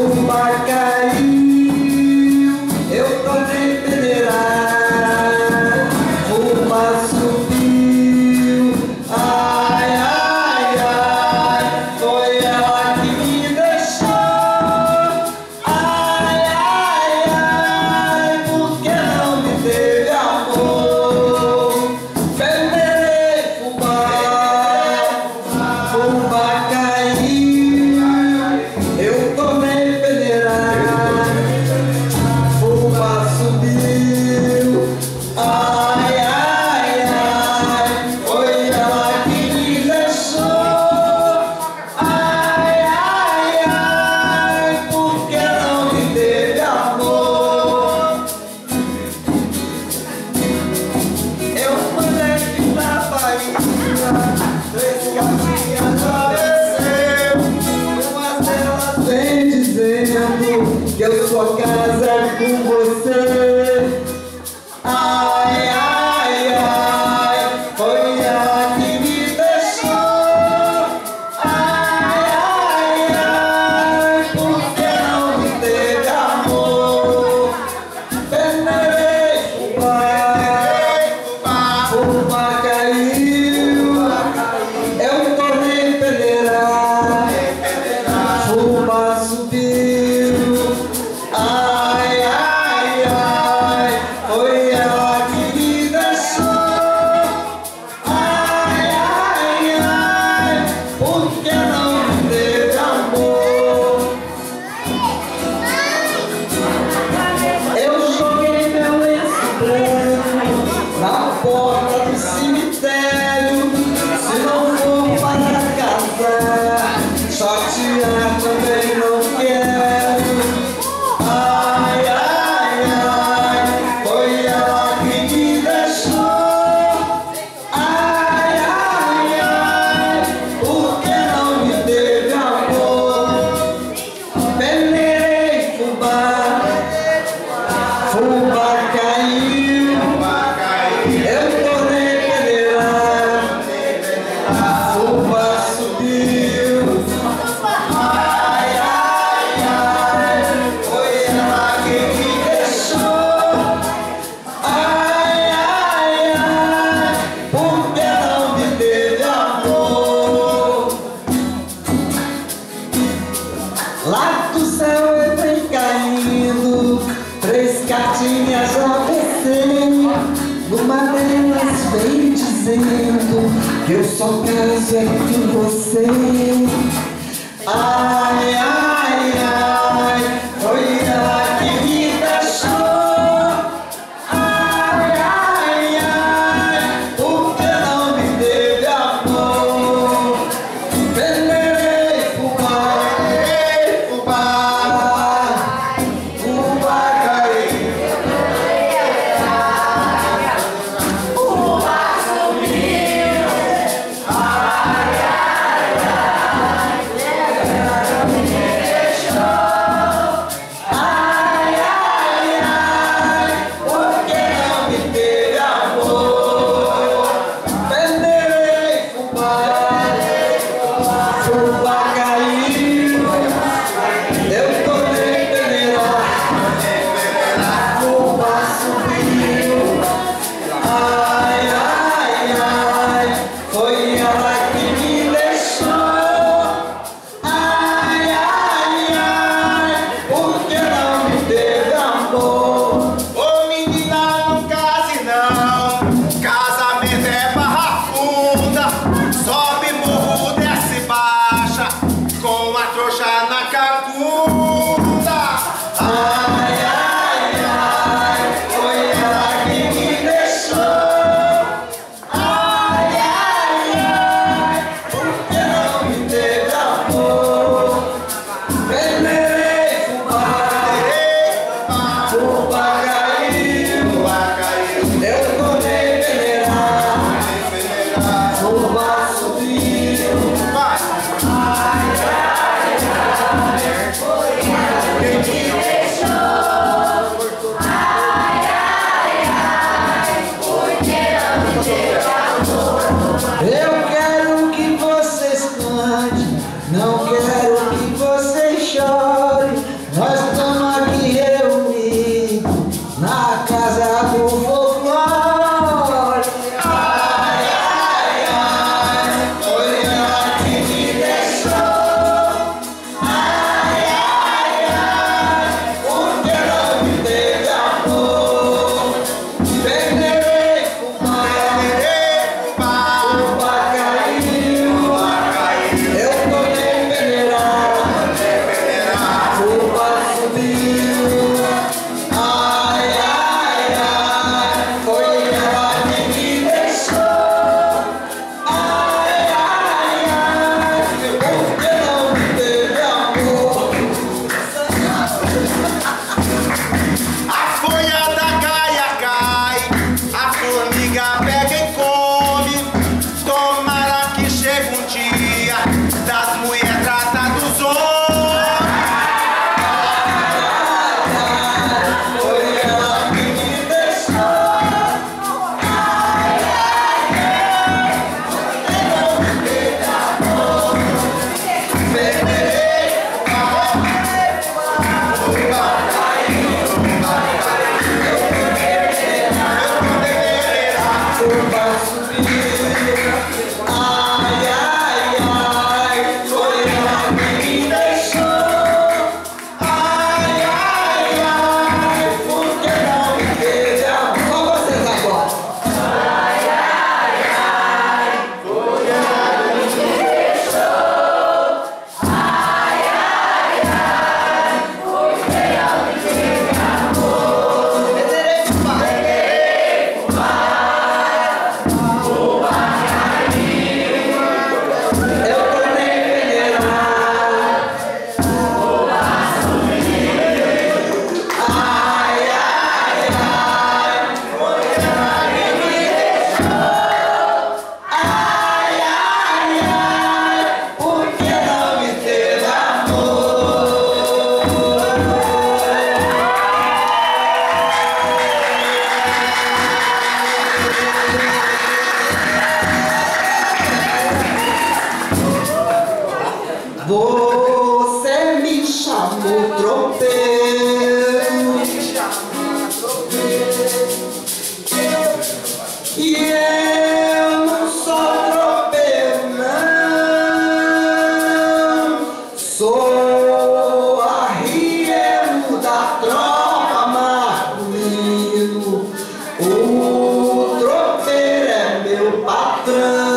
Não vai Lá do céu é eu vem caindo Três cartinhas já pensei Numa delas vem dizendo Que eu só penso é em você. Ai, ai. Você me chamou tropeiro. E eu não sou tropeiro, não. Sou arriero da tropa, Marcolino O tropeiro é meu patrão.